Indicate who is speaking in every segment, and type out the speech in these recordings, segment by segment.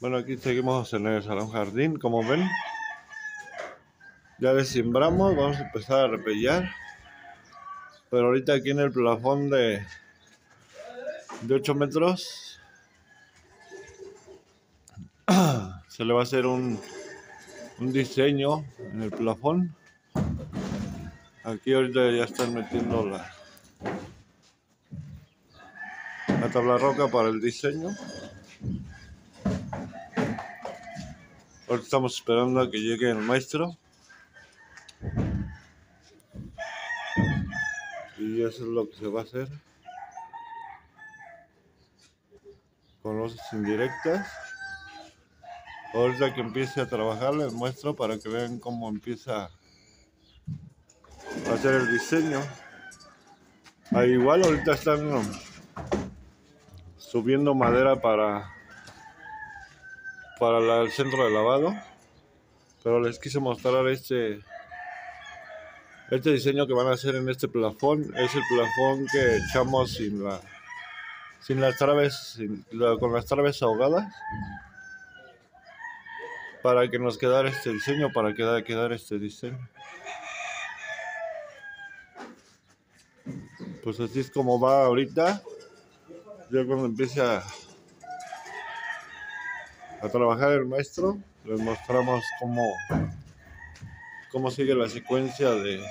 Speaker 1: Bueno, aquí seguimos en el salón jardín, como ven. Ya desimbramos, vamos a empezar a repellar. Pero ahorita aquí en el plafón de, de 8 metros se le va a hacer un, un diseño en el plafón. Aquí ahorita ya están metiendo la, la tabla roca para el diseño. Ahora estamos esperando a que llegue el maestro. Y eso es lo que se va a hacer. Con luces indirectas. Ahorita que empiece a trabajar les muestro para que vean cómo empieza a hacer el diseño. Ah, igual ahorita están subiendo madera para para el centro de lavado. Pero les quise mostrar este este diseño que van a hacer en este plafón. Es el plafón que echamos sin la sin las traves con las traves ahogadas para que nos quedara este diseño, para que quedar este diseño. Pues así es como va ahorita. Ya cuando empiece a a trabajar el maestro, les mostramos cómo, cómo sigue la secuencia de,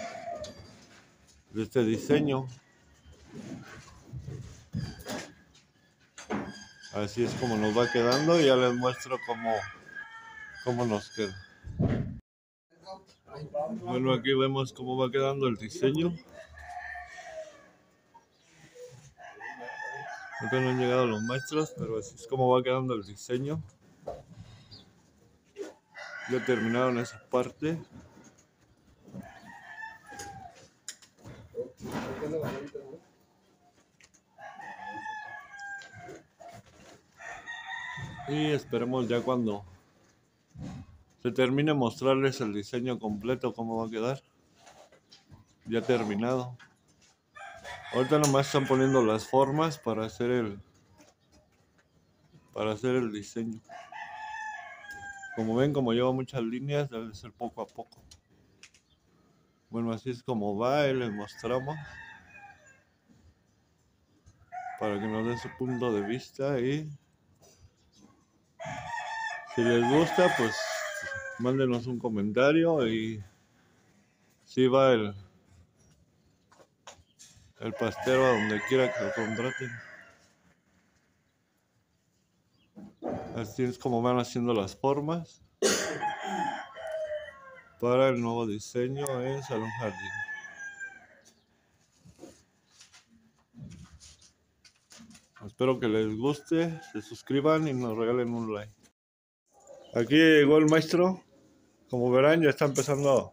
Speaker 1: de este diseño. Así es como nos va quedando y ya les muestro cómo, cómo nos queda. Bueno, aquí vemos cómo va quedando el diseño. Acá no han llegado los maestros, pero así es como va quedando el diseño. Ya terminaron esa parte. Y esperemos ya cuando se termine mostrarles el diseño completo, cómo va a quedar. Ya terminado. Ahorita nomás están poniendo las formas para hacer el para hacer el diseño. Como ven, como lleva muchas líneas, debe ser poco a poco. Bueno, así es como va y les mostramos. Para que nos den su punto de vista y si les gusta, pues mándenos un comentario y si va el el pastero a donde quiera que lo contraten. Así es como van haciendo las formas para el nuevo diseño en Salón Jardín. Espero que les guste, se suscriban y nos regalen un like. Aquí llegó el maestro. Como verán ya está empezando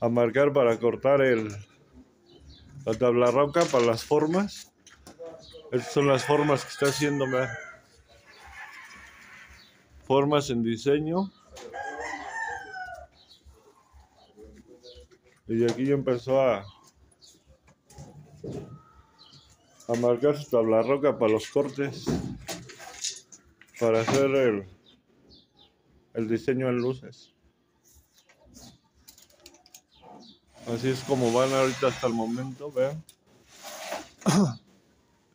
Speaker 1: a marcar para cortar el, la tabla roca para las formas. Estas son las formas que está haciendo formas en diseño. Y aquí ya empezó a, a marcar su tabla roca para los cortes, para hacer el, el diseño en luces. Así es como van ahorita hasta el momento, vean.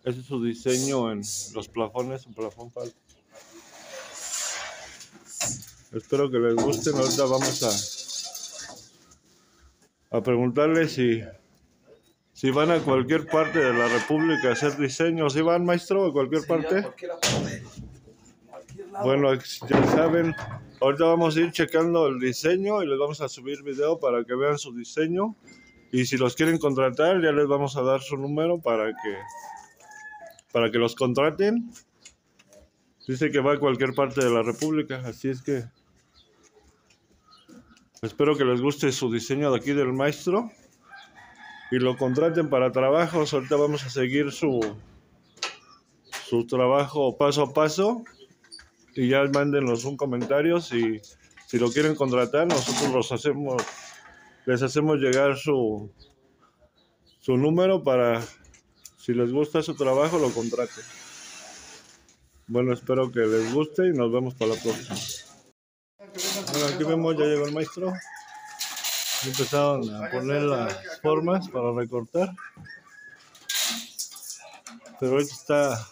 Speaker 1: Ese es su diseño en los plafones, un plafón falso. Espero que les guste. Ahorita vamos a, a preguntarles si, si van a cualquier parte de la República a hacer diseños. ¿Si van, maestro, a cualquier parte? Bueno, ya saben, ahorita vamos a ir checando el diseño y les vamos a subir video para que vean su diseño. Y si los quieren contratar, ya les vamos a dar su número para que, para que los contraten. Dice que va a cualquier parte de la República, así es que espero que les guste su diseño de aquí del maestro y lo contraten para trabajos. Ahorita vamos a seguir su, su trabajo paso a paso y ya mándenos un comentario si, si lo quieren contratar. Nosotros los hacemos, les hacemos llegar su, su número para si les gusta su trabajo lo contraten. Bueno, espero que les guste y nos vemos para la próxima. Bueno, aquí vemos, ya llegó el maestro. Empezaron a poner las formas para recortar. Pero ahorita está,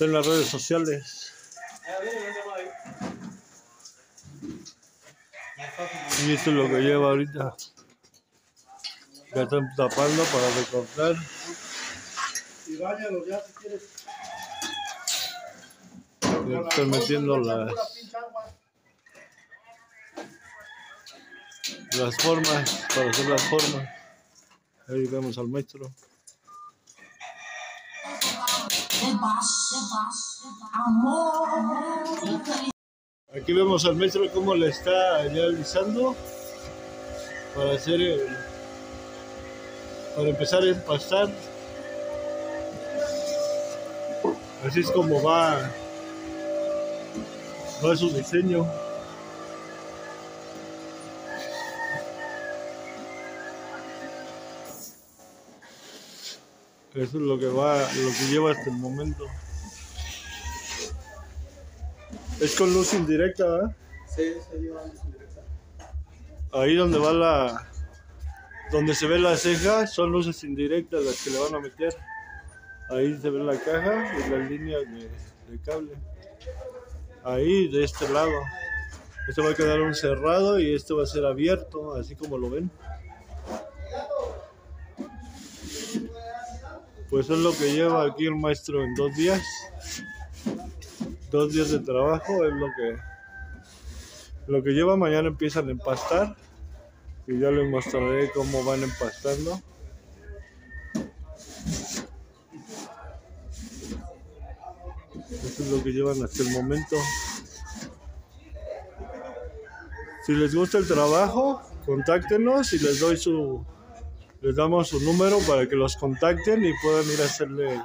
Speaker 1: en las redes sociales. Y esto es lo que lleva ahorita. Ya están tapando para recortar.
Speaker 2: Y bañalo ya si quieres.
Speaker 1: Están metiendo las, las formas para hacer las formas. Ahí vemos al maestro. Aquí vemos al maestro cómo le está ya alisando para hacer el, para empezar a empastar. Así es como va, va su diseño. Eso es lo que va, lo que lleva hasta el momento. Es con luz indirecta, ¿verdad?
Speaker 2: Sí, se lleva luz indirecta.
Speaker 1: Ahí donde va la. Donde se ve la ceja son luces indirectas las que le van a meter. Ahí se ve la caja y las líneas de, de cable. Ahí de este lado. Este va a quedar un cerrado y este va a ser abierto, así como lo ven. Pues es lo que lleva aquí el maestro en dos días. Dos días de trabajo es lo que lo que lleva mañana empiezan a empastar y ya les mostraré cómo van empastando. Es lo que llevan hasta el momento. Si les gusta el trabajo, contáctenos y les doy su les damos su número para que los contacten y puedan ir a hacerles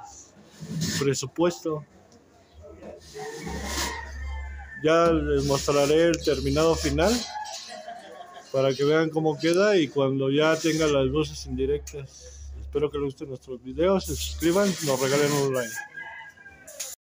Speaker 1: presupuesto. Ya les mostraré el terminado final para que vean cómo queda y cuando ya tenga las luces indirectas. Espero que les gusten nuestros videos, se suscriban, nos regalen un like.